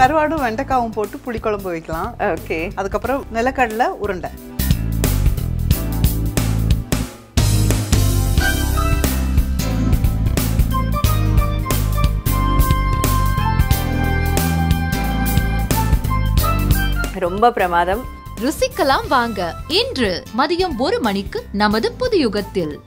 கருவாடும் வெண்டைக்காவும் போட்டு புளிக்குழம்பு வைக்கலாம். ஓகே. அதுக்கப்புறம் நிலக்கடலை உருண்டை. ரொம்ப பிரமாதம். ருசிக்கலாம் வாங்க. இன்று மதியம் ஒரு மணிக்கு நமது புது யுகத்தில்